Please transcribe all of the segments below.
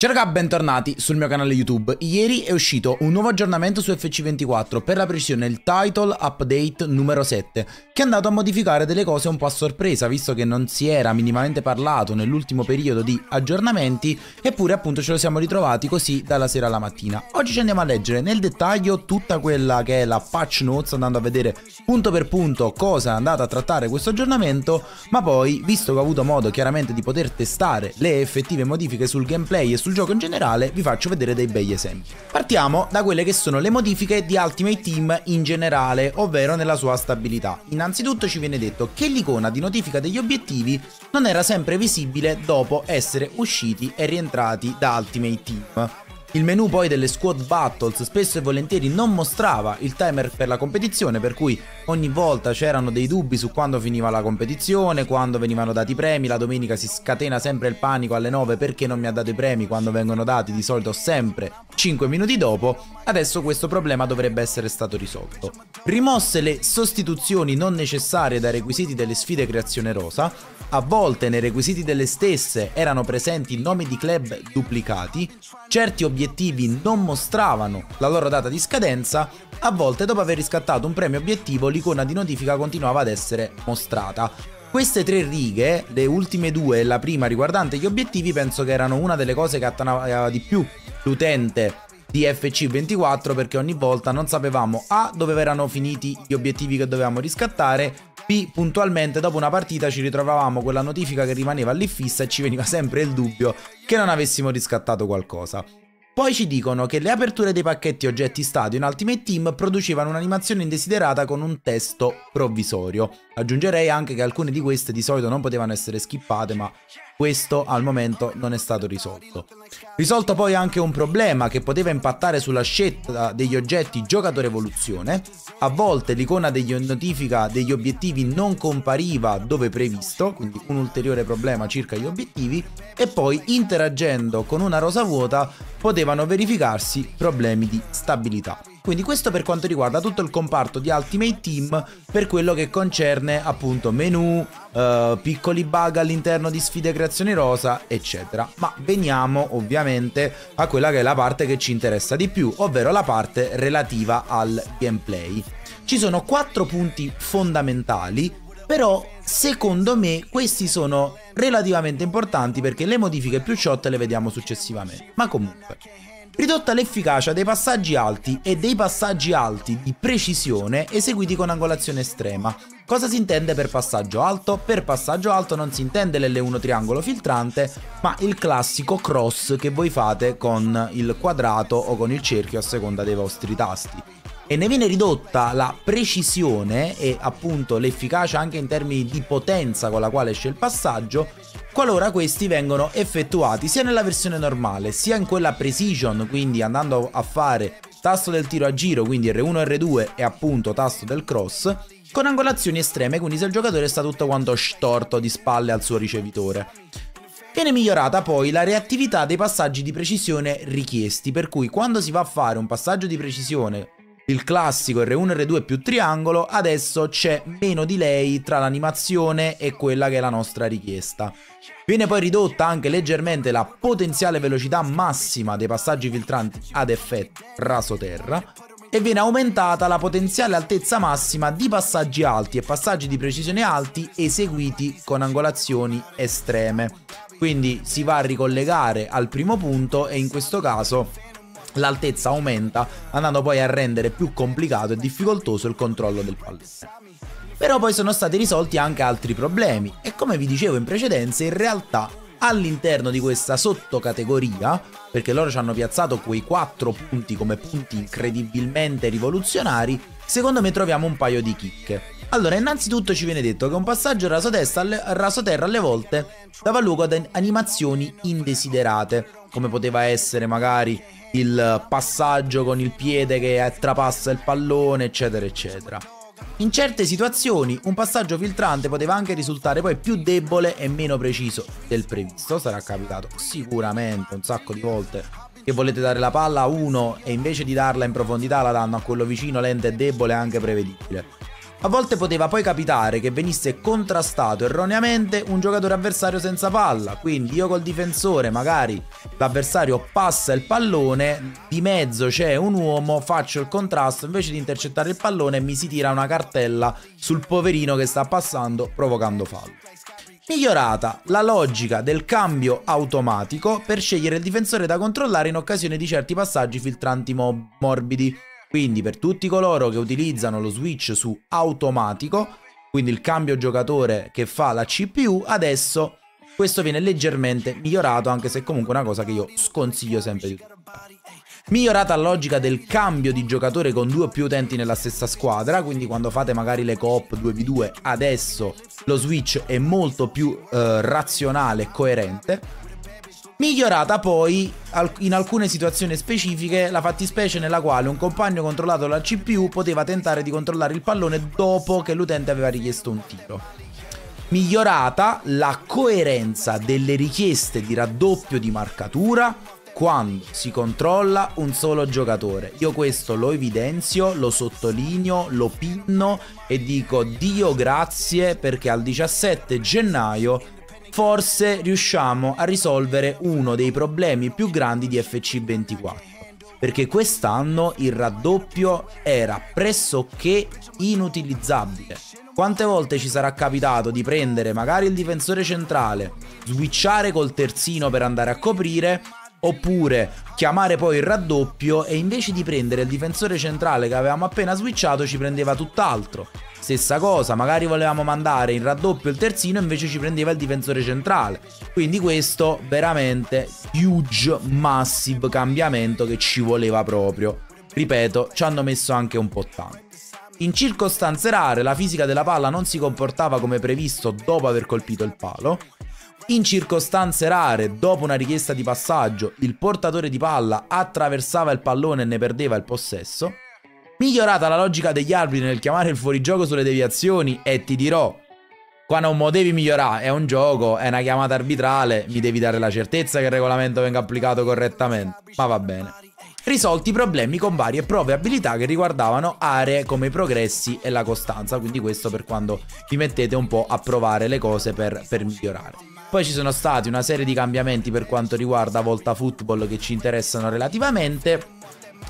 Ciao raga, bentornati sul mio canale YouTube. Ieri è uscito un nuovo aggiornamento su FC24, per la precisione il Title Update numero 7, che è andato a modificare delle cose un po' a sorpresa, visto che non si era minimamente parlato nell'ultimo periodo di aggiornamenti, eppure appunto ce lo siamo ritrovati così dalla sera alla mattina. Oggi ci andiamo a leggere nel dettaglio tutta quella che è la patch notes, andando a vedere punto per punto cosa è andato a trattare questo aggiornamento, ma poi, visto che ho avuto modo chiaramente di poter testare le effettive modifiche sul gameplay e sul sul gioco in generale vi faccio vedere dei begli esempi. Partiamo da quelle che sono le modifiche di Ultimate Team in generale, ovvero nella sua stabilità. Innanzitutto ci viene detto che l'icona di notifica degli obiettivi non era sempre visibile dopo essere usciti e rientrati da Ultimate Team. Il menu poi delle squad battles spesso e volentieri non mostrava il timer per la competizione, per cui ogni volta c'erano dei dubbi su quando finiva la competizione, quando venivano dati i premi, la domenica si scatena sempre il panico alle 9 perché non mi ha dato i premi? quando vengono dati di solito sempre 5 minuti dopo, adesso questo problema dovrebbe essere stato risolto. Rimosse le sostituzioni non necessarie dai requisiti delle sfide creazione rosa, a volte nei requisiti delle stesse erano presenti nomi di club duplicati, certi obiettivi non mostravano la loro data di scadenza, a volte dopo aver riscattato un premio obiettivo l'icona di notifica continuava ad essere mostrata. Queste tre righe, le ultime due e la prima riguardante gli obiettivi, penso che erano una delle cose che attanava di più l'utente di FC24 perché ogni volta non sapevamo A dove erano finiti gli obiettivi che dovevamo riscattare B puntualmente dopo una partita ci ritrovavamo quella notifica che rimaneva lì fissa e ci veniva sempre il dubbio che non avessimo riscattato qualcosa. Poi ci dicono che le aperture dei pacchetti oggetti stadio in Ultimate Team producevano un'animazione indesiderata con un testo provvisorio. Aggiungerei anche che alcune di queste di solito non potevano essere skippate, ma questo al momento non è stato risolto. Risolto poi anche un problema che poteva impattare sulla scelta degli oggetti giocatore evoluzione. A volte l'icona degli notifica degli obiettivi non compariva dove previsto, quindi un ulteriore problema circa gli obiettivi, e poi interagendo con una rosa vuota potevano verificarsi problemi di stabilità. Quindi questo per quanto riguarda tutto il comparto di Ultimate Team per quello che concerne appunto menu, uh, piccoli bug all'interno di sfide creazioni rosa, eccetera. Ma veniamo ovviamente a quella che è la parte che ci interessa di più, ovvero la parte relativa al gameplay. Ci sono quattro punti fondamentali, però secondo me questi sono relativamente importanti perché le modifiche più ciotte le vediamo successivamente. Ma comunque, ridotta l'efficacia dei passaggi alti e dei passaggi alti di precisione eseguiti con angolazione estrema. Cosa si intende per passaggio alto? Per passaggio alto non si intende l'L1 triangolo filtrante, ma il classico cross che voi fate con il quadrato o con il cerchio a seconda dei vostri tasti e ne viene ridotta la precisione e appunto l'efficacia anche in termini di potenza con la quale esce il passaggio qualora questi vengono effettuati sia nella versione normale sia in quella precision quindi andando a fare tasto del tiro a giro quindi R1 R2 e appunto tasto del cross con angolazioni estreme quindi se il giocatore sta tutto quanto storto di spalle al suo ricevitore. Viene migliorata poi la reattività dei passaggi di precisione richiesti, per cui quando si va a fare un passaggio di precisione il classico R1 R2 più triangolo, adesso c'è meno delay tra l'animazione e quella che è la nostra richiesta. Viene poi ridotta anche leggermente la potenziale velocità massima dei passaggi filtranti ad effetto raso-terra e viene aumentata la potenziale altezza massima di passaggi alti e passaggi di precisione alti eseguiti con angolazioni estreme. Quindi si va a ricollegare al primo punto e in questo caso l'altezza aumenta, andando poi a rendere più complicato e difficoltoso il controllo del pallone. Però poi sono stati risolti anche altri problemi e come vi dicevo in precedenza, in realtà all'interno di questa sottocategoria, perché loro ci hanno piazzato quei quattro punti come punti incredibilmente rivoluzionari, secondo me troviamo un paio di chicche. Allora, innanzitutto ci viene detto che un passaggio raso, alle, raso terra alle volte dava luogo ad animazioni indesiderate, come poteva essere magari il passaggio con il piede che trapassa il pallone, eccetera, eccetera. In certe situazioni un passaggio filtrante poteva anche risultare poi più debole e meno preciso del previsto, sarà capitato sicuramente un sacco di volte che volete dare la palla a uno e invece di darla in profondità la danno a quello vicino lento e debole anche prevedibile. A volte poteva poi capitare che venisse contrastato erroneamente un giocatore avversario senza palla, quindi io col difensore magari l'avversario passa il pallone, di mezzo c'è un uomo, faccio il contrasto, invece di intercettare il pallone mi si tira una cartella sul poverino che sta passando provocando fallo. Migliorata la logica del cambio automatico per scegliere il difensore da controllare in occasione di certi passaggi filtranti mo morbidi. Quindi per tutti coloro che utilizzano lo switch su automatico, quindi il cambio giocatore che fa la CPU, adesso questo viene leggermente migliorato, anche se comunque è una cosa che io sconsiglio sempre di utilizzare. Migliorata la logica del cambio di giocatore con due o più utenti nella stessa squadra, quindi quando fate magari le coop 2v2, adesso lo switch è molto più eh, razionale e coerente. Migliorata poi in alcune situazioni specifiche la fattispecie nella quale un compagno controllato dalla CPU poteva tentare di controllare il pallone dopo che l'utente aveva richiesto un tiro. Migliorata la coerenza delle richieste di raddoppio di marcatura quando si controlla un solo giocatore. Io questo lo evidenzio, lo sottolineo, lo pinno e dico Dio grazie perché al 17 gennaio forse riusciamo a risolvere uno dei problemi più grandi di FC24. Perché quest'anno il raddoppio era pressoché inutilizzabile. Quante volte ci sarà capitato di prendere magari il difensore centrale, switchare col terzino per andare a coprire Oppure chiamare poi il raddoppio e invece di prendere il difensore centrale che avevamo appena switchato ci prendeva tutt'altro. Stessa cosa, magari volevamo mandare in raddoppio il terzino invece ci prendeva il difensore centrale. Quindi questo veramente huge, massive cambiamento che ci voleva proprio. Ripeto, ci hanno messo anche un po' tanto. In circostanze rare la fisica della palla non si comportava come previsto dopo aver colpito il palo in circostanze rare, dopo una richiesta di passaggio, il portatore di palla attraversava il pallone e ne perdeva il possesso. Migliorata la logica degli arbitri nel chiamare il fuorigioco sulle deviazioni e ti dirò, qua non mo devi migliorare, è un gioco, è una chiamata arbitrale, mi devi dare la certezza che il regolamento venga applicato correttamente, ma va bene. Risolti i problemi con varie prove e abilità che riguardavano aree come i progressi e la costanza, quindi questo per quando vi mettete un po' a provare le cose per, per migliorare. Poi ci sono stati una serie di cambiamenti per quanto riguarda Volta Football che ci interessano relativamente.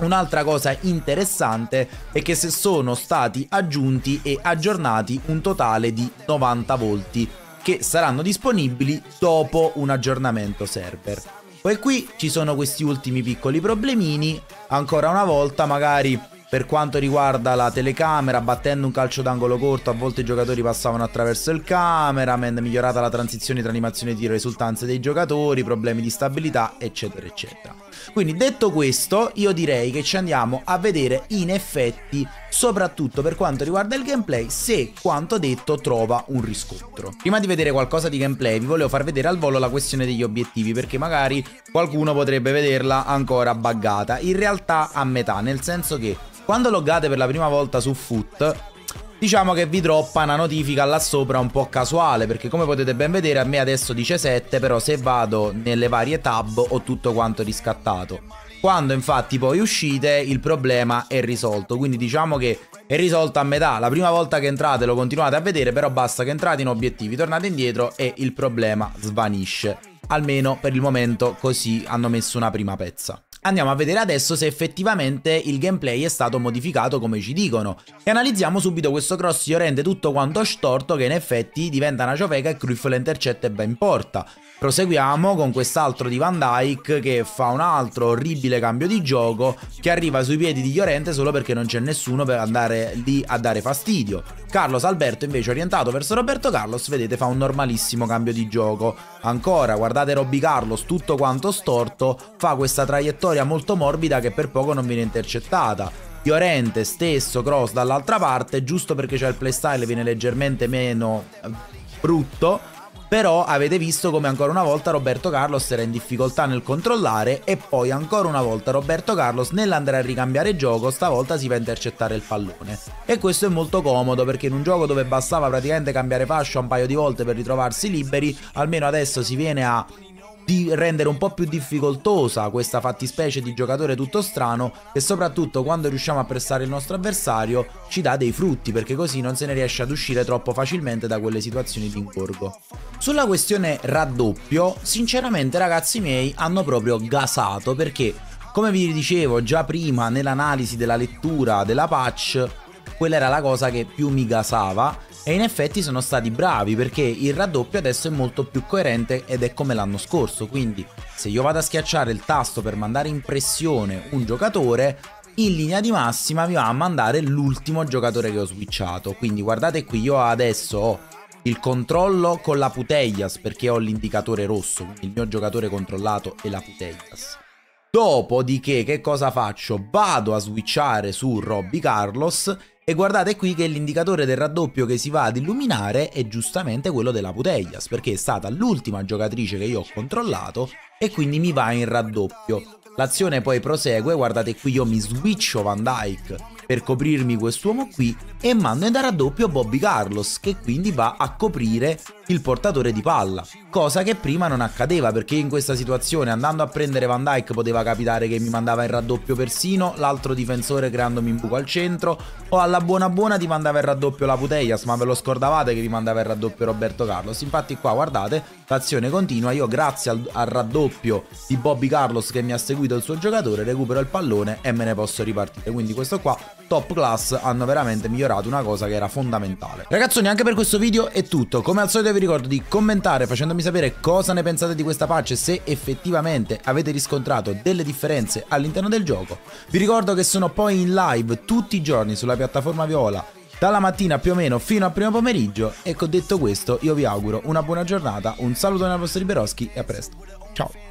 Un'altra cosa interessante è che se sono stati aggiunti e aggiornati un totale di 90 volti che saranno disponibili dopo un aggiornamento server. Poi qui ci sono questi ultimi piccoli problemini, ancora una volta magari per quanto riguarda la telecamera, battendo un calcio d'angolo corto, a volte i giocatori passavano attraverso il cameraman, migliorata la transizione tra animazione di tiro e risultanze dei giocatori, problemi di stabilità, eccetera, eccetera. Quindi detto questo, io direi che ci andiamo a vedere in effetti, soprattutto per quanto riguarda il gameplay, se quanto detto trova un riscontro. Prima di vedere qualcosa di gameplay, vi volevo far vedere al volo la questione degli obiettivi, perché magari qualcuno potrebbe vederla ancora buggata. In realtà a metà, nel senso che quando loggate per la prima volta su Foot, diciamo che vi droppa una notifica là sopra un po' casuale, perché come potete ben vedere a me adesso dice 7, però se vado nelle varie tab ho tutto quanto riscattato. Quando infatti poi uscite il problema è risolto, quindi diciamo che è risolto a metà. La prima volta che entrate lo continuate a vedere, però basta che entrate in obiettivi, tornate indietro e il problema svanisce. Almeno per il momento così hanno messo una prima pezza. Andiamo a vedere adesso se effettivamente il gameplay è stato modificato come ci dicono. E analizziamo subito questo cross che rende tutto quanto storto che in effetti diventa una ciofeca e Cruyff lo intercetta e ben porta. Proseguiamo con quest'altro di Van Dyke che fa un altro orribile cambio di gioco che arriva sui piedi di Llorente solo perché non c'è nessuno per andare lì a dare fastidio. Carlos Alberto invece orientato verso Roberto Carlos, vedete fa un normalissimo cambio di gioco. Ancora, guardate Robby Carlos tutto quanto storto, fa questa traiettoria molto morbida che per poco non viene intercettata. Llorente stesso cross dall'altra parte, giusto perché c'è il playstyle viene leggermente meno eh, brutto però avete visto come ancora una volta Roberto Carlos era in difficoltà nel controllare e poi ancora una volta Roberto Carlos nell'andare a ricambiare gioco stavolta si va a intercettare il pallone. E questo è molto comodo perché in un gioco dove bastava praticamente cambiare fascia un paio di volte per ritrovarsi liberi, almeno adesso si viene a di rendere un po' più difficoltosa questa fattispecie di giocatore tutto strano e soprattutto quando riusciamo a pressare il nostro avversario ci dà dei frutti perché così non se ne riesce ad uscire troppo facilmente da quelle situazioni di ingorgo. Sulla questione raddoppio, sinceramente ragazzi miei hanno proprio gasato perché come vi dicevo già prima nell'analisi della lettura della patch, quella era la cosa che più mi gasava e in effetti sono stati bravi perché il raddoppio adesso è molto più coerente ed è come l'anno scorso. Quindi se io vado a schiacciare il tasto per mandare in pressione un giocatore, in linea di massima mi va a mandare l'ultimo giocatore che ho switchato. Quindi guardate qui, io adesso ho il controllo con la Putellas perché ho l'indicatore rosso, quindi il mio giocatore controllato è la Putellas. Dopodiché che cosa faccio? Vado a switchare su Robby Carlos e guardate qui che l'indicatore del raddoppio che si va ad illuminare è giustamente quello della Putellas, perché è stata l'ultima giocatrice che io ho controllato e quindi mi va in raddoppio. L'azione poi prosegue, guardate qui io mi switcho Van Dyke per coprirmi quest'uomo qui e mando in raddoppio Bobby Carlos che quindi va a coprire il portatore di palla, cosa che prima non accadeva perché in questa situazione andando a prendere Van Dyke poteva capitare che mi mandava in raddoppio persino l'altro difensore creandomi un buco al centro o alla buona buona ti mandava in raddoppio la Putellas ma ve lo scordavate che vi mandava in raddoppio Roberto Carlos, infatti qua guardate l'azione continua, io grazie al, al raddoppio di Bobby Carlos che mi ha seguito il suo giocatore recupero il pallone e me ne posso ripartire, quindi questo qua top class hanno veramente migliorato una cosa che era fondamentale. Ragazzoni anche per questo video è tutto, come al solito vi ricordo di commentare facendomi sapere cosa ne pensate di questa patch e se effettivamente avete riscontrato delle differenze all'interno del gioco. Vi ricordo che sono poi in live tutti i giorni sulla piattaforma Viola dalla mattina più o meno fino al primo pomeriggio e con detto questo io vi auguro una buona giornata, un saluto dai vostri Beroschi e a presto. Ciao!